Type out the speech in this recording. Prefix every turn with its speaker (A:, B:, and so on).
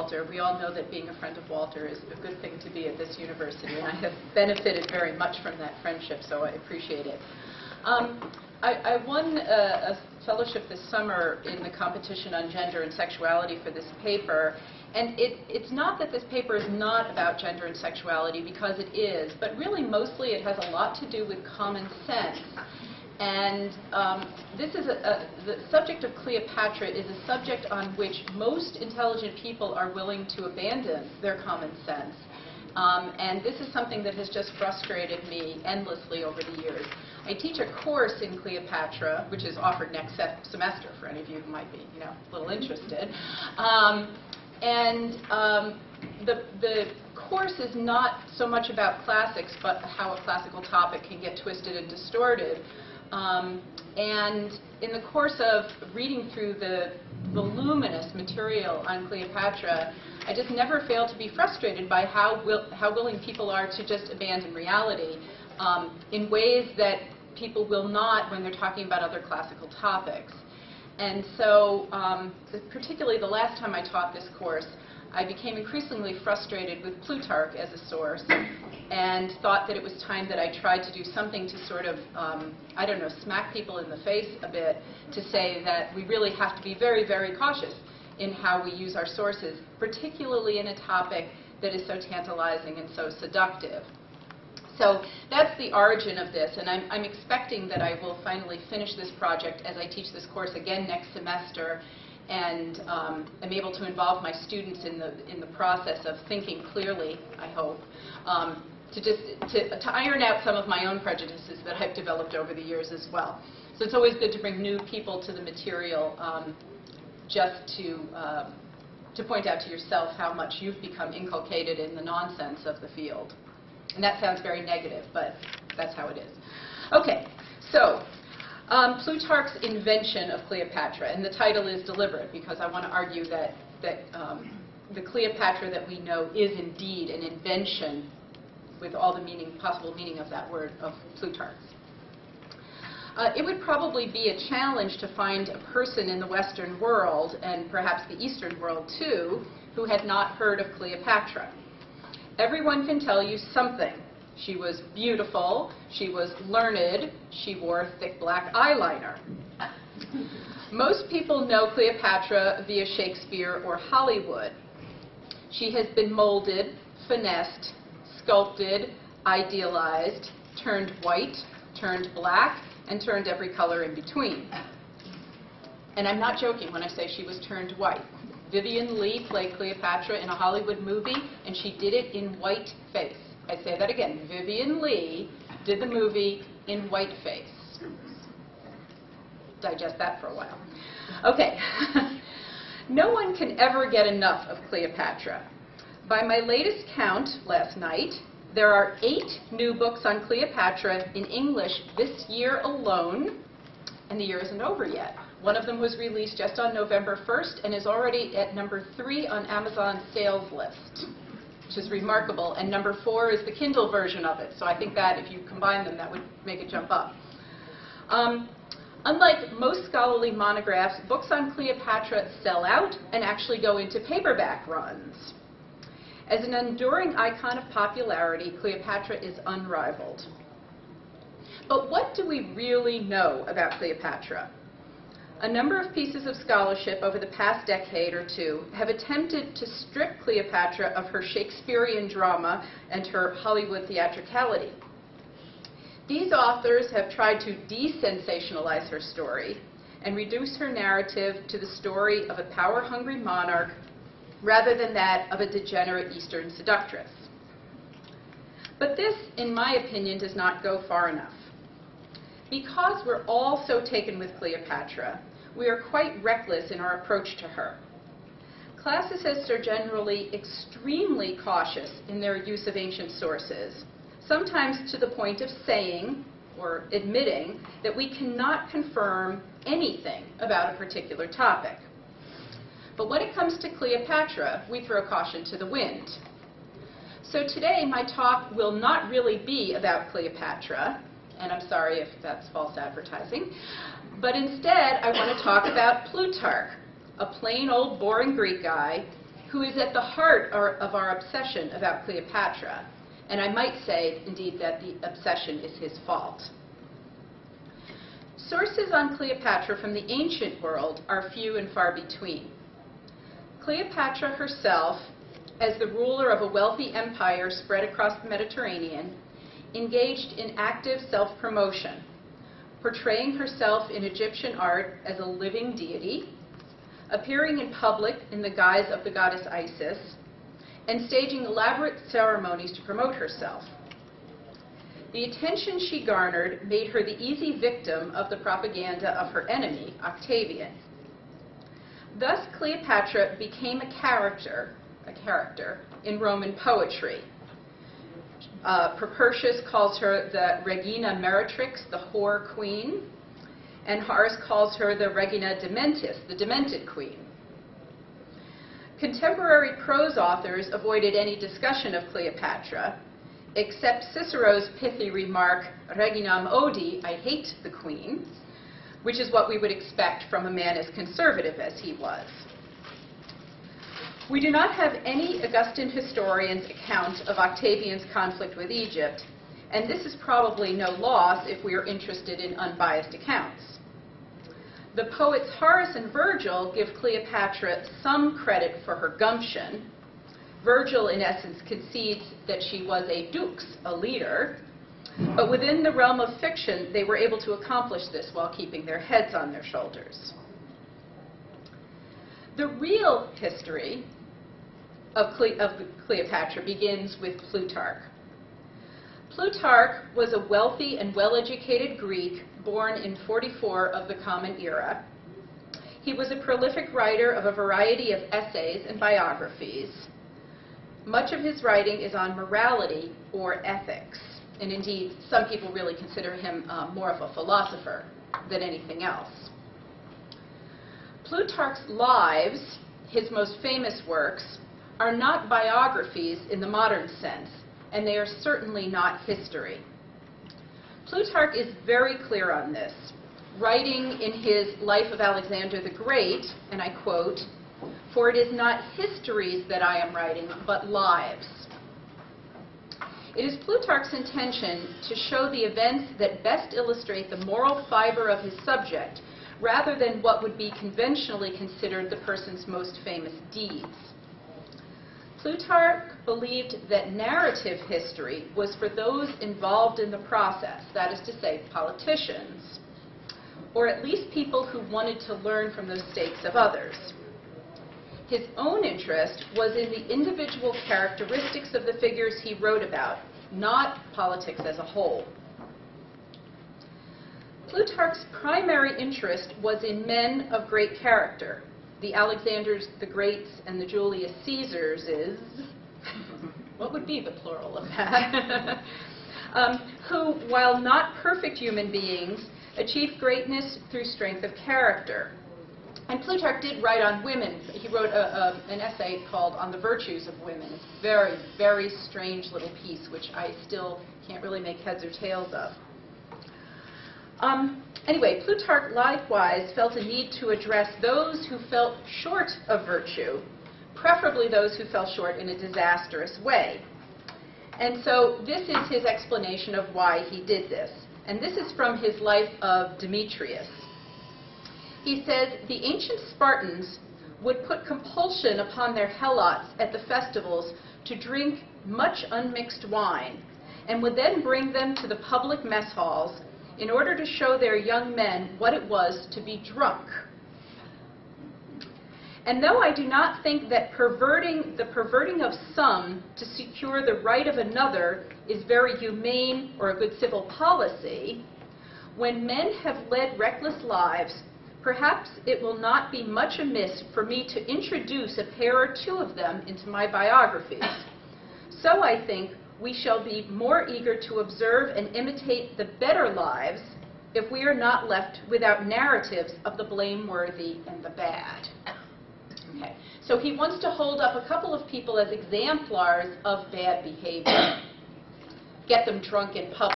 A: Walter. We all know that being a friend of Walter is a good thing to be at this university, and I have benefited very much from that friendship, so I appreciate it. Um, I, I won a, a fellowship this summer in the competition on gender and sexuality for this paper, and it, it's not that this paper is not about gender and sexuality, because it is, but really mostly it has a lot to do with common sense. And um, this is a, a, the subject of Cleopatra is a subject on which most intelligent people are willing to abandon their common sense. Um, and this is something that has just frustrated me endlessly over the years. I teach a course in Cleopatra, which is offered next se semester for any of you who might be, you know, a little interested. Um, and um, the, the course is not so much about classics, but how a classical topic can get twisted and distorted. Um, and in the course of reading through the voluminous material on Cleopatra, I just never fail to be frustrated by how, will, how willing people are to just abandon reality um, in ways that people will not when they're talking about other classical topics. And so, um, particularly the last time I taught this course, I became increasingly frustrated with Plutarch as a source and thought that it was time that I tried to do something to sort of, um, I don't know, smack people in the face a bit to say that we really have to be very, very cautious in how we use our sources, particularly in a topic that is so tantalizing and so seductive. So that's the origin of this, and I'm, I'm expecting that I will finally finish this project as I teach this course again next semester and um, am able to involve my students in the, in the process of thinking clearly, I hope, um, to just to, to iron out some of my own prejudices that I've developed over the years as well. So it's always good to bring new people to the material um, just to, uh, to point out to yourself how much you've become inculcated in the nonsense of the field. And that sounds very negative, but that's how it is. Okay, so um, Plutarch's invention of Cleopatra, and the title is deliberate because I want to argue that, that um, the Cleopatra that we know is indeed an invention with all the meaning, possible meaning of that word, of Plutarch's. Uh, it would probably be a challenge to find a person in the Western world, and perhaps the Eastern world too, who had not heard of Cleopatra. Everyone can tell you something. She was beautiful, she was learned, she wore thick black eyeliner. Most people know Cleopatra via Shakespeare or Hollywood. She has been molded, finessed, sculpted, idealized, turned white, turned black, and turned every color in between. And I'm not joking when I say she was turned white. Vivien Leigh played Cleopatra in a Hollywood movie, and she did it in white face. I say that again. Vivien Leigh did the movie in whiteface. Digest that for a while. Okay. no one can ever get enough of Cleopatra. By my latest count last night, there are eight new books on Cleopatra in English this year alone, and the year isn't over yet. One of them was released just on November 1st and is already at number three on Amazon's sales list, which is remarkable. And number four is the Kindle version of it. So I think that if you combine them, that would make it jump up. Um, unlike most scholarly monographs, books on Cleopatra sell out and actually go into paperback runs. As an enduring icon of popularity, Cleopatra is unrivaled. But what do we really know about Cleopatra? A number of pieces of scholarship over the past decade or two have attempted to strip Cleopatra of her Shakespearean drama and her Hollywood theatricality. These authors have tried to desensationalize her story and reduce her narrative to the story of a power-hungry monarch rather than that of a degenerate Eastern seductress. But this, in my opinion, does not go far enough. Because we're all so taken with Cleopatra, we are quite reckless in our approach to her. Classicists are generally extremely cautious in their use of ancient sources, sometimes to the point of saying or admitting that we cannot confirm anything about a particular topic. But when it comes to Cleopatra, we throw caution to the wind. So today, my talk will not really be about Cleopatra, and I'm sorry if that's false advertising, but instead, I want to talk about Plutarch, a plain old boring Greek guy who is at the heart our- of our obsession about Cleopatra, and I might say, indeed, that the obsession is his fault. Sources on Cleopatra from the ancient world are few and far between. Cleopatra herself, as the ruler of a wealthy empire spread across the Mediterranean, engaged in active self-promotion, portraying herself in Egyptian art as a living deity, appearing in public in the guise of the goddess Isis, and staging elaborate ceremonies to promote herself. The attention she garnered made her the easy victim of the propaganda of her enemy, Octavian. Thus, Cleopatra became a character, a character in Roman poetry. Uh, Propertius calls her the Regina Meretrix, the whore queen, and Horace calls her the Regina Dementis, the demented queen. Contemporary prose authors avoided any discussion of Cleopatra, except Cicero's pithy remark, Reginam odi, I hate the queen, which is what we would expect from a man as conservative as he was. We do not have any Augustan historian's account of Octavian's conflict with Egypt, and this is probably no loss if we are interested in unbiased accounts. The poets Horace and Virgil give Cleopatra some credit for her gumption. Virgil, in essence, concedes that she was a dux, a leader, but within the realm of fiction, they were able to accomplish this while keeping their heads on their shoulders. The real history of, Cle- of Cleopatra begins with Plutarch. Plutarch was a wealthy and well-educated Greek born in 44 of the Common Era. He was a prolific writer of a variety of essays and biographies. Much of his writing is on morality or ethics, and indeed, some people really consider him uh, more of a philosopher than anything else. Plutarch's lives, his most famous works, are not biographies in the modern sense, and they are certainly not history. Plutarch is very clear on this, writing in his Life of Alexander the Great, and I quote, For it is not histories that I am writing, but lives. It is Plutarch's intention to show the events that best illustrate the moral fiber of his subject, rather than what would be conventionally considered the person's most famous deeds. Plutarch believed that narrative history was for those involved in the process, that is to say, politicians, or at least people who wanted to learn from the mistakes of others. His own interest was in the individual characteristics of the figures he wrote about, not politics as a whole. Plutarch's primary interest was in men of great character, the Alexanders the Greats and the Julius Caesars is, what would be the plural of that? um, who, while not perfect human beings, achieved greatness through strength of character. And Plutarch did write on women. He wrote a, a, an essay called On the Virtues of Women. It's a very, very strange little piece, which I still can't really make heads or tails of. Um, anyway, Plutarch likewise felt a need to address those who felt short of virtue, preferably those who fell short in a disastrous way. And so this is his explanation of why he did this. And this is from his life of Demetrius. He says, the ancient Spartans would put compulsion upon their helots at the festivals to drink much unmixed wine, and would then bring them to the public mess halls in order to show their young men what it was to be drunk. And though I do not think that perverting the perverting of some to secure the right of another is very humane or a good civil policy, when men have led reckless lives, perhaps it will not be much amiss for me to introduce a pair or two of them into my biographies. So I think we shall be more eager to observe and imitate the better lives if we are not left without narratives of the blameworthy and the bad. Okay. So he wants to hold up a couple of people as exemplars of bad behavior. Get them drunk in public.